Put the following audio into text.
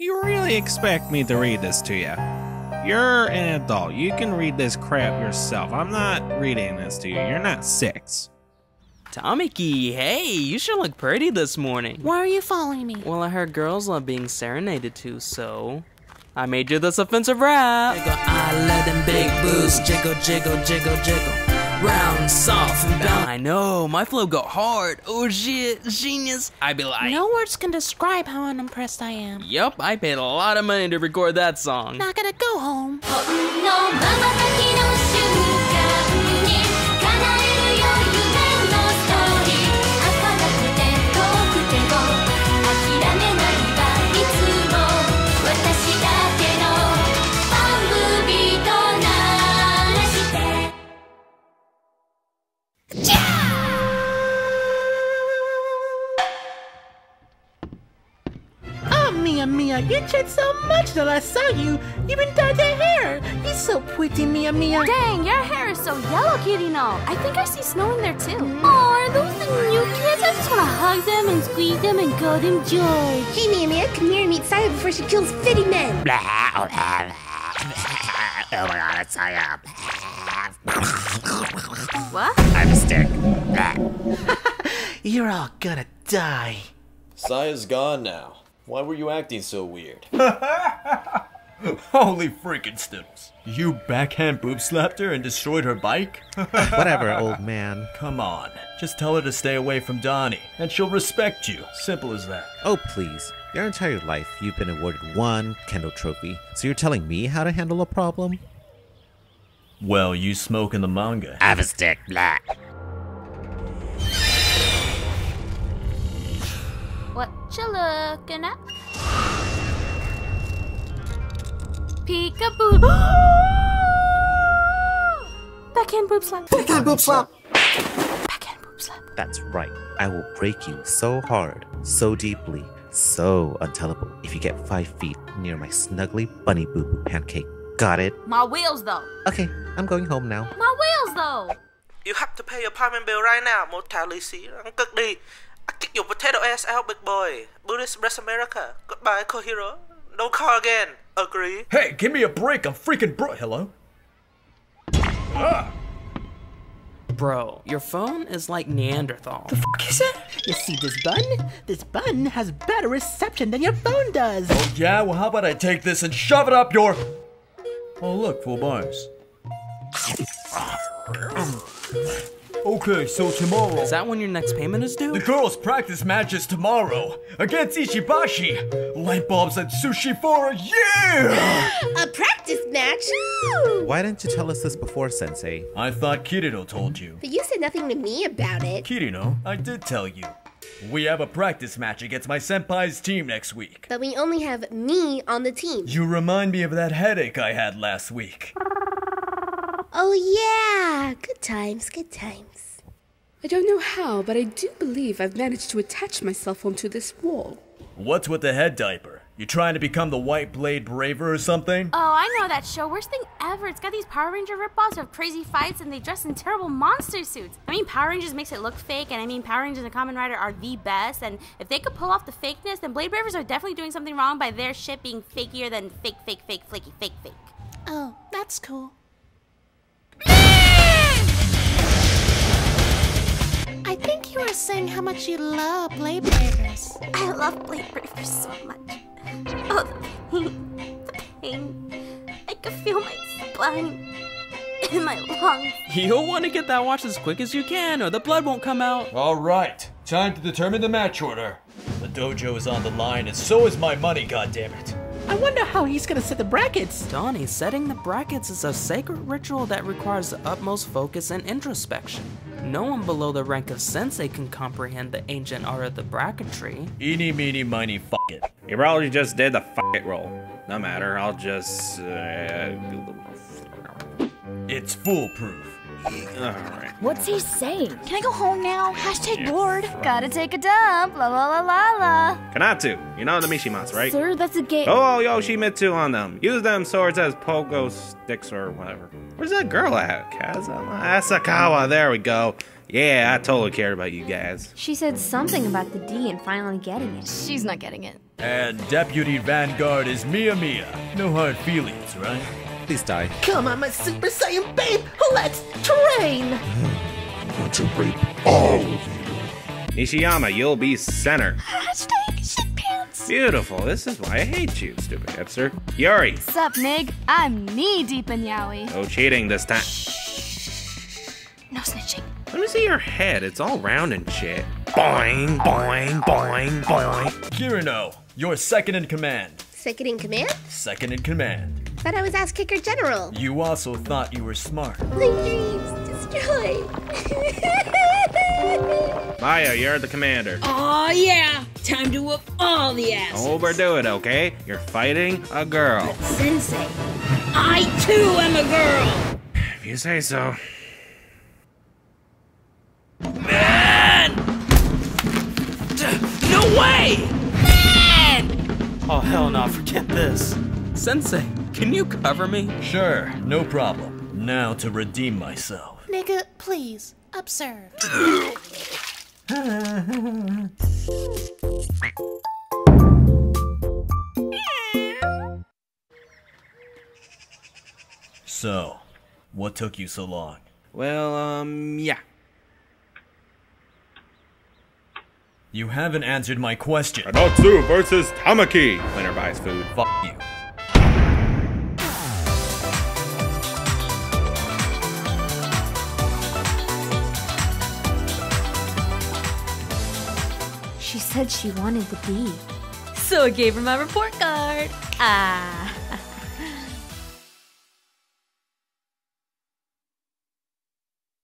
You really expect me to read this to you? You're an adult. You can read this crap yourself. I'm not reading this to you. You're not six. Tamaki, hey, you sure look pretty this morning. Why are you following me? Well, I heard girls love being serenaded to, so I made you this offensive rap. Jiggle, I let them big boos jiggle, jiggle, jiggle, jiggle. Round, soft, and bound. I know, my flow got hard. Oh shit, genius. I be like, No words can describe how unimpressed I am. Yup, I paid a lot of money to record that song. Not gonna go home. Miya, Miya, you changed so much that I saw you. You even dyed your hair. You're so pretty, Miya, Miya. Dang, your hair is so yellow, Kirino. I think I see snow in there too. Oh, are those the new kids? I just want to hug them and squeeze them and call them George. Hey, Miya Miya, come here and meet Saya before she kills Fitty Men. Oh my god, it's Saya. What? I'm a stick. You're all gonna die. Saya's gone now. Why were you acting so weird? Holy freaking Skittles. You backhand boob slapped her and destroyed her bike? Whatever, old man. Come on. Just tell her to stay away from Donnie, and she'll respect you. Simple as that. Oh, please. Your entire life, you've been awarded one kendo trophy, so you're telling me how to handle a problem? Well, you smoke in the manga. I have a stick. Blah. What you looking at? Peekaboo. Backhand boob slap. Backhand boob slap. Backhand boob slap. That's right. I will break you so hard, so deeply, so untellable if you get five feet near my snuggly bunny boo boo pancake. Got it? My wheels though. Okay, I'm going home now. My wheels though. You have to pay your apartment bill right now, một lì xì ăn. I kick your potato ass out, big boy. Buddhist bless America. Goodbye, Kojiro. Don't call again. Agree? Hey, give me a break. I'm freaking bro. Hello? Ah! Bro, your phone is like Neanderthal. The fuck is it? You see this bun? This bun has better reception than your phone does. Oh, yeah? Well, how about I take this and shove it up your. Oh, look, full bars. Okay, so tomorrow. Is that when your next payment is due? The girls' practice match is tomorrow against Ishibashi. Light bulbs and sushi for a year! A practice match? Why didn't you tell us this before, Sensei? I thought Kirino told you. But you said nothing to me about it. Kirino, I did tell you. We have a practice match against my senpai's team next week. But we only have me on the team. You remind me of that headache I had last week. Oh, yeah. Good times, good times. I don't know how, but I do believe I've managed to attach myself onto this wall. What's with the head diaper? You trying to become the White Blade Braver or something? Oh, I know that show. Worst thing ever. It's got these Power Ranger ripoffs of crazy fights, and they dress in terrible monster suits. I mean, Power Rangers makes it look fake, and I mean, Power Rangers and the Kamen Rider are the best. And if they could pull off the fakeness, then Blade Bravers are definitely doing something wrong by their shit being fakier than fake, fake, fake, flaky, fake, fake. Oh, that's cool. Much you love Blade Bravers. I love Blade Bravers so much. Oh, the pain. The pain. I could feel my spine in my lungs. You'll want to get that watch as quick as you can, or the blood won't come out. Alright, time to determine the match order. The dojo is on the line, and so is my money, goddammit. I wonder how he's gonna set the brackets. Donnie, setting the brackets is a sacred ritual that requires the utmost focus and introspection. No one below the rank of sensei can comprehend the ancient art of the bracketry. Eeny, meeny, miny, fuck it. You probably just did the fuck it roll. No matter, I'll just. Uh, It's foolproof. Alright. What's he saying? Can I go home now? Hashtag bored. Gotta take a dump. La la la la la. Konatsu, you know the Mishimas, right? Sir, that's a game. Oh, Yoshimitsu on them. Use them swords as pogo sticks or whatever. Where's that girl at? Kazama? Asakawa, there we go. Yeah, I totally cared about you guys. She said something about the D and finally getting it. She's not getting it. And Deputy Vanguard is Miya Miya. No hard feelings, right? Please die. Come on, my Super Saiyan babe, let's train! i going to rape all of you. Nishiyama, you'll be center. Hashtag shit pants. Beautiful. This is why I hate you, stupid hipster. Yuri, Sup, Nig? I'm knee deep in yaoi. no cheating this time. No snitching. Let me see your head. It's all round and shit. Boing, boing, boing, boing. Kirino, you're second in command. Second in command? Second in command. But I was ass kicker general. You also thought you were smart. My dreams destroyed. Maya, you're the commander. Aw, yeah. Time to whoop all the ass. Overdo it, okay? You're fighting a girl. Sensei, I too am a girl. If you say so. Man! No way! Man! Oh, hell no, forget this. Sensei, can you cover me? Sure, no problem. Now to redeem myself. Nigga, please, observe. So, what took you so long? Well, um, yeah. You haven't answered my question. Anotsu versus Tamaki. Winner buys food. Fuck you. She said she wanted the bee. So I gave her my report card. Ah.